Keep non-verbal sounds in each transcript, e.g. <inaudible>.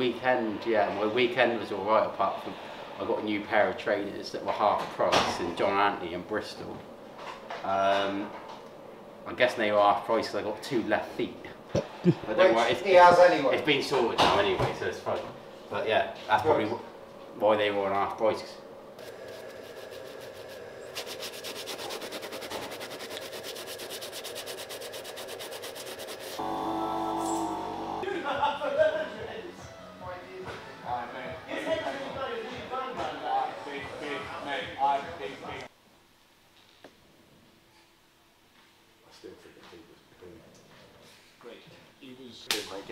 weekend, yeah, my weekend was alright apart from I got a new pair of trainers that were half price in John Anthony in Bristol. Um, I guess they were half price because I got two left feet. But don't worry, it's, he has anyway. it's been sorted now anyway, so it's fine. But yeah, that's probably why they were on half price.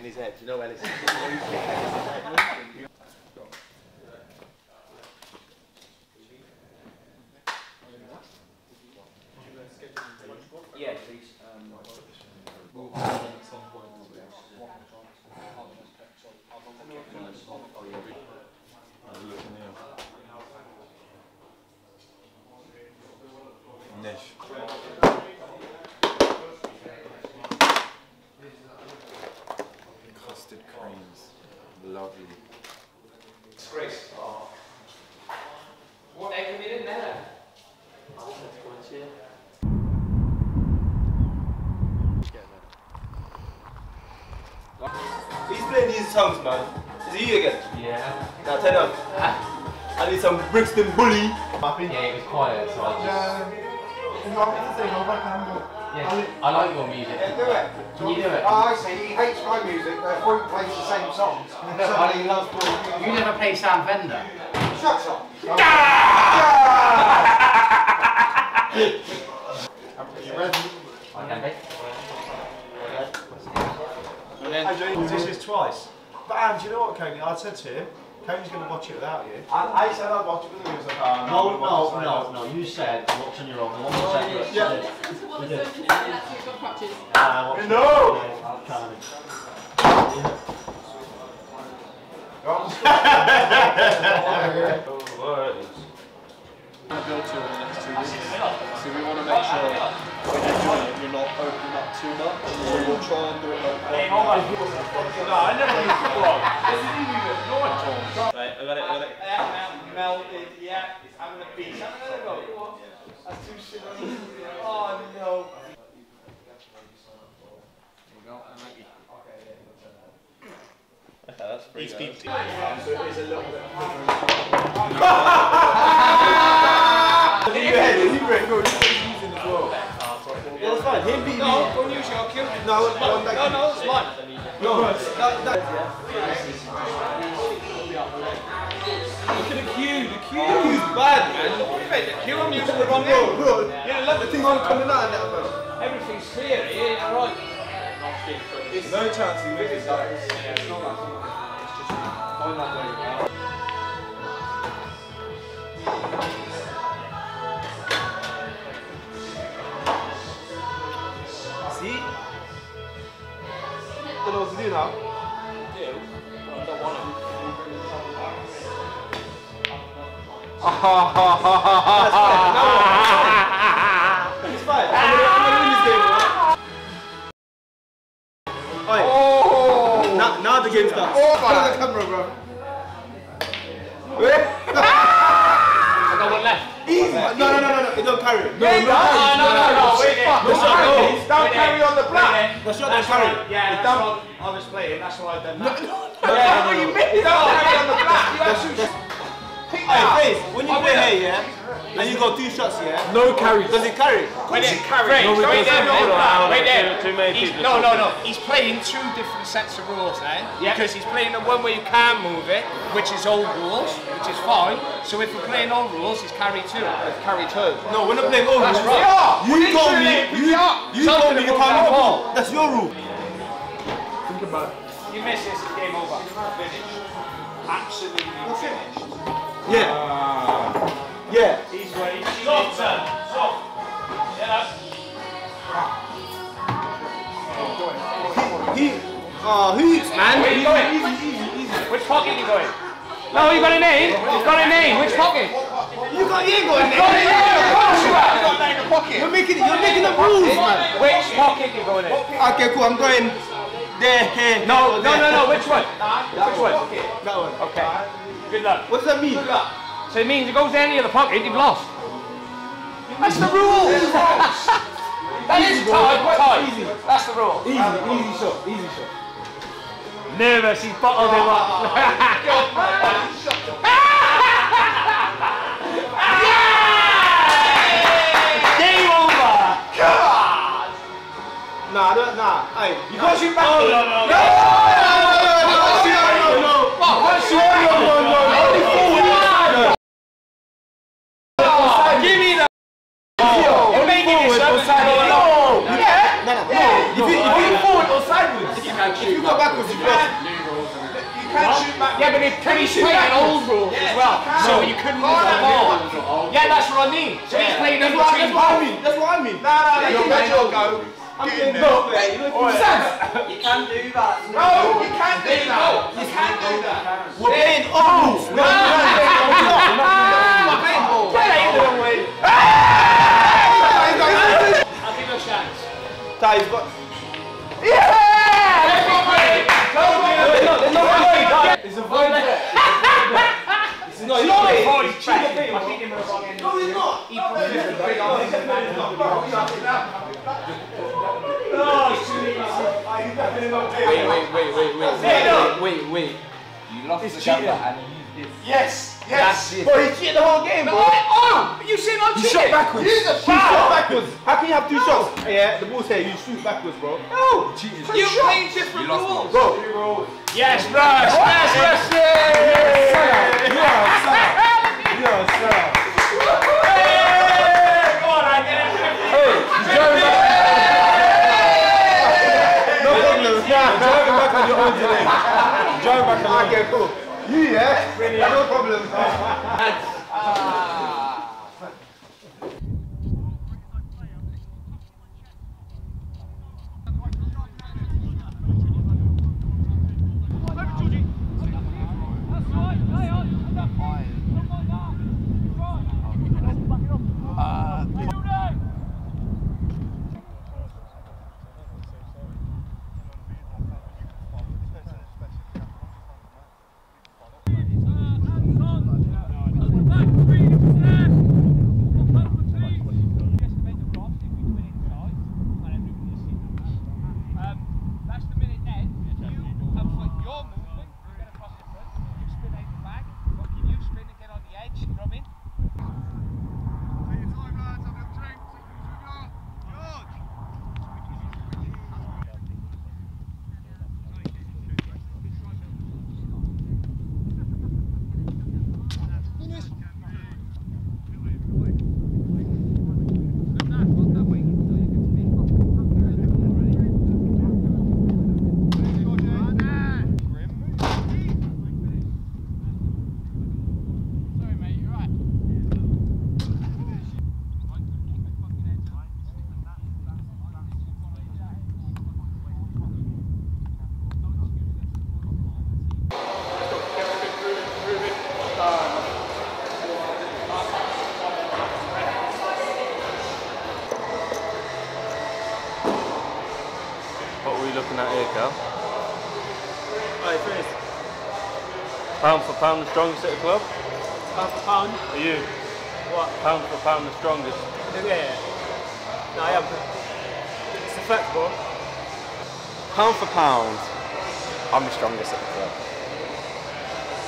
Getting his head. Do you know Ellis? <laughs> Yeah, please. Nish. Custard creams. Lovely. Disgrace. What egg have you in there? He's playing these songs, man. Is it you again? Yeah. Now turn up. I need some Brixton bully. Yeah, it was quiet, so I just. If you want me to sing over, I. Yeah, I like your music. Yeah, do it. Can you do it? Oh, I see. He hates my music, but Fruit plays the same songs. <laughs> No, I- he loves Fruit. You never play Sam Fender? Shut up. <laughs> You ready? I can be. And then this is twice. But Anne, do you know what, Coney? I said to him, Coney's going to watch it without you. I, I said I'd watch it with the music. Uh, No, no, no, no. You said watch on your own. One separate. Yeah. We did. Crutches. Uh, No! Yeah, I'll try and- going to build to in the next two weeks. So we want to make sure when you're doing it, you're not opening up too much. So we'll try and do it like one. Right, I got it, I got it. Melted, yeah, it's having a beat. Having a go. That's too shit. Oh no. Okay, that's pretty He's good. deep. So it is a little bit. <laughs> Hit your head, you break, go, you using as well. Yeah, that's fine. Him beat me. No, use your kill. No, no, No, no, it's fine. no, that, that, Look at the queue, the queue. The queue's bad, man. Mate, the kill I'm using the wrong name. bro, Yeah, look, the thing's not coming out of that, man. everything's clear. Yeah, alright. No chance he wins that. See? Don't know what to do now. It's fine. I'm gonna, I'm gonna win this game, right? Oi. Oh! Now, now the game's done. Oh my! the camera, bro. I got one left. Easy. No, no, no, no, no. It don't carry. No, no, No, no, no, no. Wait there. The shot, no. Don't carry on the black. The shot don't carry. Yeah, that's what I was playing. That's why I done that. Yeah, no, you missed. Don't carry on the black. You to Hey, that. face. When you play here, yeah, and you got two shots, yeah. No carry. Does it carry? Wait there, carry. No, it wait there, doesn't. no, No, no, wait there. too many He's- people. No, no, no. He's playing two different sets of rules eh? now. Because he's playing the one where you can move it, which is old rules, which is fine. So if we're playing old rules, it's carry two. It's carry two. No, we're not playing over. That's right. You told me. You, you told me you can't move. That's your rule. Think about it. You miss this, it's game over. Finished. Absolutely finished. Yeah. Oh, who's Man, where you going? Which pocket you going? No, you got a name. You've got a name. Which pocket? You got you ain't got a name. Got a name. You have. You're making you're making the rules, man. Which pocket you going in? Okay, cool. I'm going there, here. No, no, no, no. Which one? Which one? That one. Okay. Good luck. What does that mean? So it means it goes in any other pocket, you've lost. That's the rule. <laughs> that is. Tight. Easy. That's the rule. Easy, easy shot, easy shot. Nervous. He's bottled him up. Game over. Nah, don't, nah. Hey, you can't shoot back. Oh, no, no, no, no, no, no, no, no. No, no, no, only forward inside. Give me the. You're making this up. No. Yeah. No, no, no. If you, if you forward or sideways, if you go backwards, you can't shoot back. Yeah, but if can he shoot back old rules as well? So you couldn't move the ball. Yeah, that's what I mean. So he's playing in That's what, that's what I mean. That's what I mean. Nah, nah, nah. You let your go. I'm getting no, mate. You know, Sam, You can do that. No, you can't do that. You can't do that. We're playing old rules. No, no, no, no, no, no. Get out of the ah! way. Ah! I'll give you a chance. Ty, you've got. It's a void It's not. No, It's void not. check. I think him in the wrong end. No, it's not. He put it in the big on his man. Wait, wait, wait, wait, wait, wait, wait, wait. You lost It's the cheating. gamba and you used this. Yes, yes. it. But he cheated the whole game, bro. Oh, you saying I'm You shot cheating? backwards. You shot backwards. How can you have two shots? Yeah, the ball's here. You shoot backwards, bro. No. Cheating. You playing different You lost rules. Bro. Yes, Russ. Yes, Russ. You are a sellout. You are a sellout. Go on, I get it. No problem. Driving back on your own today. Driving back on Okay, cool. You, yeah? No problem. <laughs> That's the minute then. You have like your movement, you get across the front, you spin out the back, but can you spin and get on the edge, scrumming? Sorry mate, you're right. What are we looking at here, Cal? Alright, Chris. Pound for pound, the strongest at the club? Pound for pound. Are you? What? Pound for pound, the strongest. Yeah, yeah. No, I am. It's a fact, bro. Pound for pound, I'm the strongest at the club.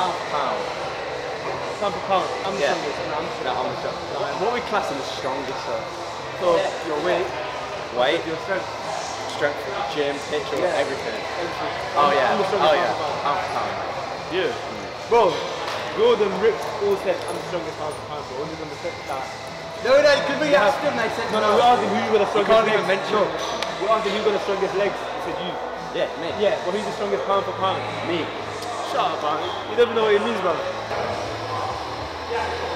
Pound for pound. Pound for pound. I'm the Yeah. strongest. No, I'm the No, I'm the strongest. What we class as the strongest though? So, your weight, Weight, your strength. Strength, gym, pitch, Yeah. everything. everything. Oh I'm- yeah. I'm the strongest Oh yeah. pound for pound. Pound for. You? Bro, Gordon, Rick all said I'm the strongest pound for pound, bro. Only number six that. No, no, because we have- them, they said No, no, we asked him who got the strongest can't legs. even mention No, we asked him who got the strongest legs. He said you. Yeah, me. Yeah, but who's the strongest pound for pound? Me. Shut up, man. You never know what it means, man. Smacking,